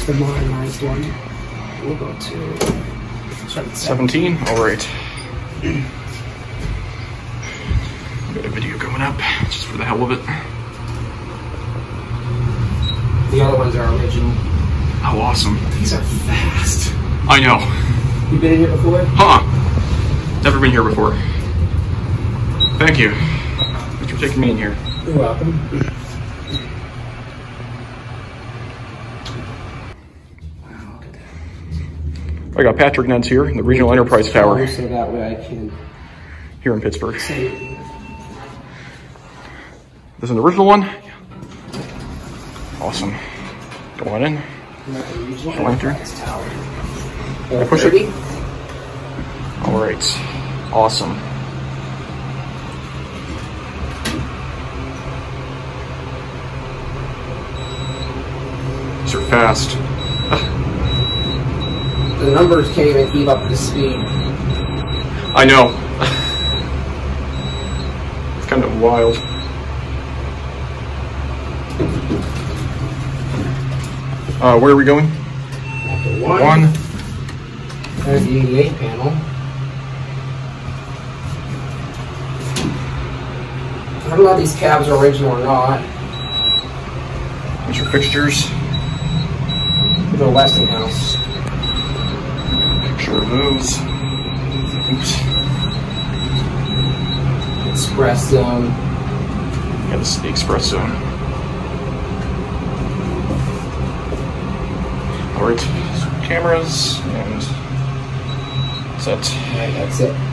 That's the modernized one. We'll go to start with 17. All right. Got a video coming up just for the hell of it. The other ones are original. How awesome. These are fast. I know. You been in here before? Huh. Never been here before. Thank you. Thanks for taking me in here. You're welcome. I got Patrick Neds here in the Regional Enterprise Tower So that way I can here in Pittsburgh. This is an original one. Awesome. Go on in. we're at the regional Going through. I push it? All right. Awesome. These are fast. The numbers can't even keep up the speed. I know. it's kind of wild. Uh, where are we going? After one, One. there's the 88 panel. I don't know if these cabs are original or not. There's your fixtures. The Westinghouse. Picture of those. Oops. Express Zone. Yeah, this is the express zone. Alright, cameras and set. Alright, that's it.